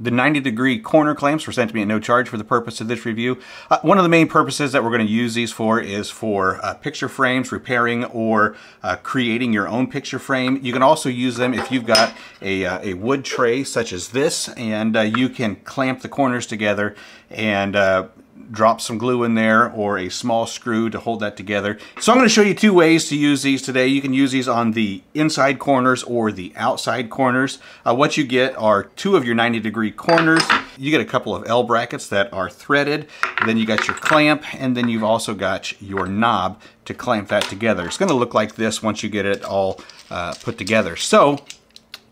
The 90 degree corner clamps were sent to me at no charge for the purpose of this review. Uh, one of the main purposes that we're going to use these for is for uh, picture frames, repairing or uh, creating your own picture frame. You can also use them if you've got a, uh, a wood tray such as this and uh, you can clamp the corners together and uh, drop some glue in there or a small screw to hold that together. So I'm going to show you two ways to use these today. You can use these on the inside corners or the outside corners. Uh, what you get are two of your 90 degree corners. You get a couple of L brackets that are threaded. Then you got your clamp and then you've also got your knob to clamp that together. It's going to look like this once you get it all uh, put together. So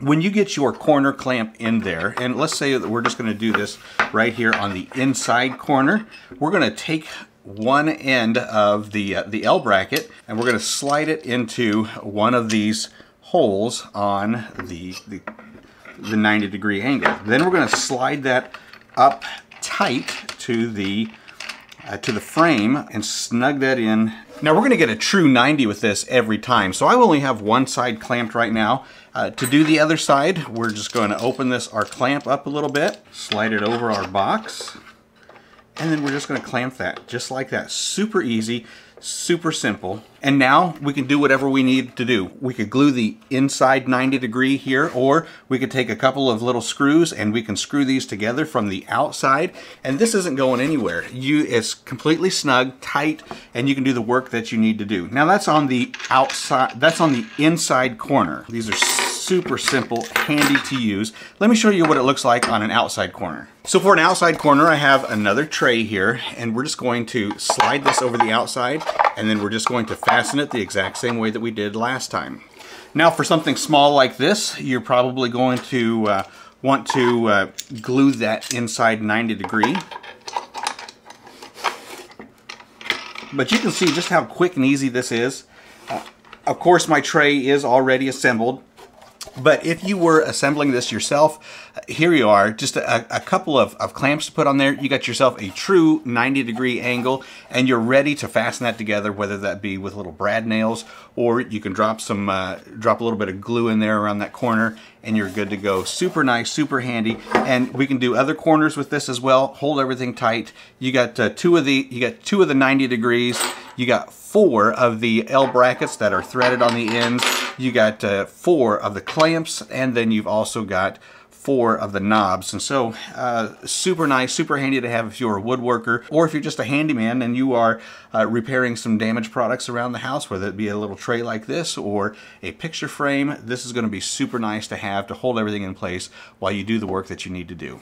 when you get your corner clamp in there, and let's say that we're just gonna do this right here on the inside corner, we're gonna take one end of the, uh, the L bracket and we're gonna slide it into one of these holes on the, the, the 90 degree angle. Then we're gonna slide that up tight to the uh, to the frame and snug that in. Now we're gonna get a true 90 with this every time. So I only have one side clamped right now. Uh, to do the other side, we're just gonna open this, our clamp up a little bit, slide it over our box, and then we're just gonna clamp that, just like that. Super easy, super simple. And now we can do whatever we need to do. We could glue the inside 90 degree here, or we could take a couple of little screws and we can screw these together from the outside. And this isn't going anywhere. You, It's completely snug, tight, and you can do the work that you need to do. Now that's on the outside, that's on the inside corner. These are super simple, handy to use. Let me show you what it looks like on an outside corner. So for an outside corner, I have another tray here, and we're just going to slide this over the outside, and then we're just going to fasten it the exact same way that we did last time. Now for something small like this, you're probably going to uh, want to uh, glue that inside 90 degree. But you can see just how quick and easy this is. Uh, of course, my tray is already assembled. But if you were assembling this yourself, here you are, just a, a couple of, of, clamps to put on there. You got yourself a true 90 degree angle and you're ready to fasten that together, whether that be with little brad nails or you can drop some, uh, drop a little bit of glue in there around that corner and you're good to go. Super nice, super handy. And we can do other corners with this as well. Hold everything tight. You got uh, two of the, you got two of the 90 degrees. You got four of the L brackets that are threaded on the ends you got uh, four of the clamps, and then you've also got four of the knobs. And so uh, super nice, super handy to have if you're a woodworker or if you're just a handyman and you are uh, repairing some damaged products around the house, whether it be a little tray like this or a picture frame. This is going to be super nice to have to hold everything in place while you do the work that you need to do.